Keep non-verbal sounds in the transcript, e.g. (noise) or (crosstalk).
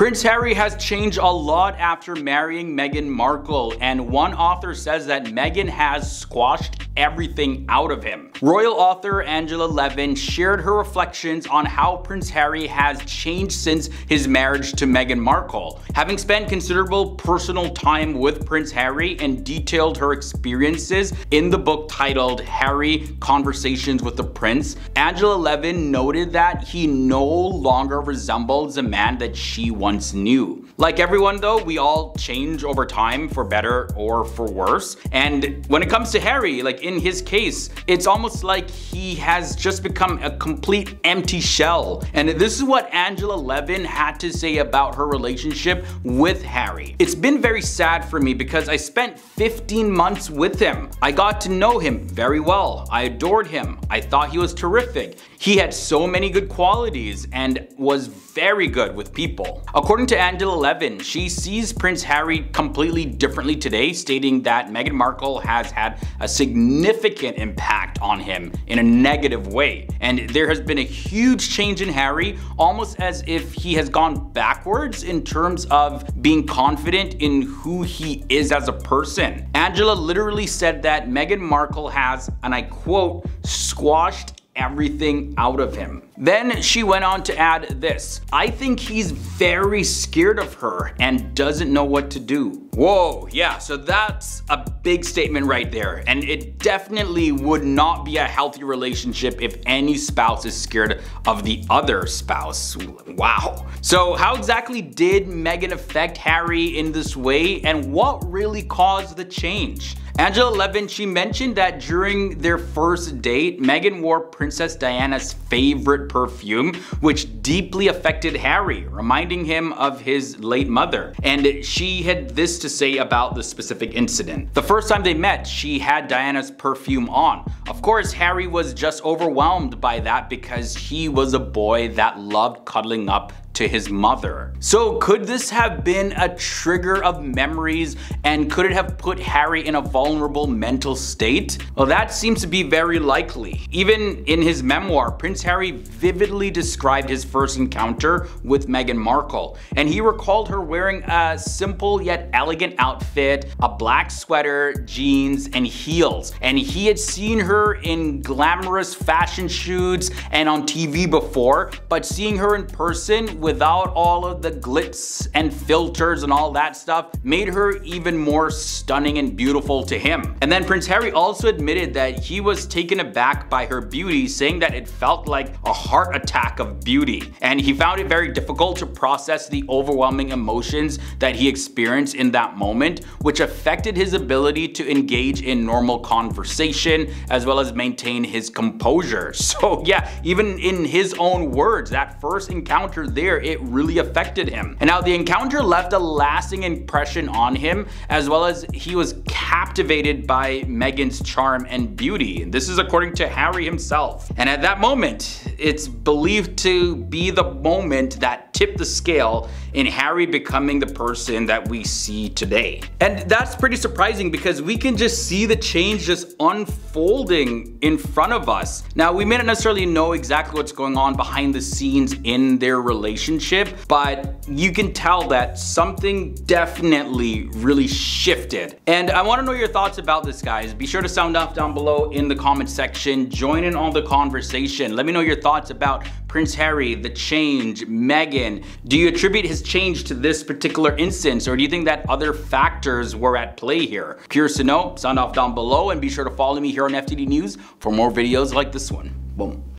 Prince Harry has changed a lot after marrying Meghan Markle, and one author says that Meghan has squashed everything out of him. Royal author Angela Levin shared her reflections on how Prince Harry has changed since his marriage to Meghan Markle. Having spent considerable personal time with Prince Harry and detailed her experiences in the book titled Harry Conversations with the Prince, Angela Levin noted that he no longer resembles the man that she once knew. Like everyone though, we all change over time for better or for worse. And when it comes to Harry, like in his case, it's almost like he has just become a complete empty shell. And this is what Angela Levin had to say about her relationship with Harry. It's been very sad for me because I spent 15 months with him. I got to know him very well. I adored him. I thought he was terrific. He had so many good qualities and was very good with people. According to Angela Levin, she sees Prince Harry completely differently today, stating that Meghan Markle has had a significant impact on him in a negative way. And there has been a huge change in Harry, almost as if he has gone backwards in terms of being confident in who he is as a person. Angela literally said that Meghan Markle has, and I quote, squashed everything out of him. Then she went on to add this, I think he's very scared of her and doesn't know what to do. Whoa, yeah, so that's a big statement right there. And it definitely would not be a healthy relationship if any spouse is scared of the other spouse. Wow. So how exactly did Meghan affect Harry in this way and what really caused the change? Angela Levin, she mentioned that during their first date, Meghan wore Princess Diana's favorite perfume, which deeply affected Harry, reminding him of his late mother. And she had this to say about the specific incident. The first time they met, she had Diana's perfume on. Of course, Harry was just overwhelmed by that because he was a boy that loved cuddling up to his mother. So could this have been a trigger of memories and could it have put Harry in a vulnerable mental state? Well that seems to be very likely. Even in his memoir, Prince Harry vividly described his first encounter with Meghan Markle and he recalled her wearing a simple yet elegant outfit, a black sweater, jeans, and heels. And he had seen her in glamorous fashion shoots and on TV before, but seeing her in person with without all of the glitz and filters and all that stuff made her even more stunning and beautiful to him. And then Prince Harry also admitted that he was taken aback by her beauty, saying that it felt like a heart attack of beauty. And he found it very difficult to process the overwhelming emotions that he experienced in that moment, which affected his ability to engage in normal conversation as well as maintain his composure. (laughs) So yeah, even in his own words, that first encounter there it really affected him. And now the encounter left a lasting impression on him as well as he was captivated by Meghan's charm and beauty. This is according to Harry himself. And at that moment, it's believed to be the moment that tipped the scale in Harry becoming the person that we see today. And that's pretty surprising because we can just see the change just unfolding in front of us. Now, we may not necessarily know exactly what's going on behind the scenes in their relationship, but you can tell that something definitely really shifted. And I wanna know your thoughts about this, guys. Be sure to sound off down below in the comment section. Join in on the conversation. Let me know your thoughts about Prince Harry, the change, Meghan. Do you attribute his change to this particular instance or do you think that other factors were at play here? Curious to know? Sound off down below and be sure to follow me here on FTD News for more videos like this one. Boom.